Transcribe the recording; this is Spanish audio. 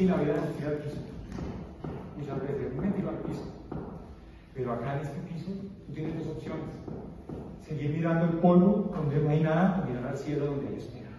Y la vida es ir al piso. Muchas veces me tiro al piso. Pero acá en este piso tú tienes dos opciones. Seguir mirando el polvo donde no hay nada o mirar al cielo donde hay esperanza.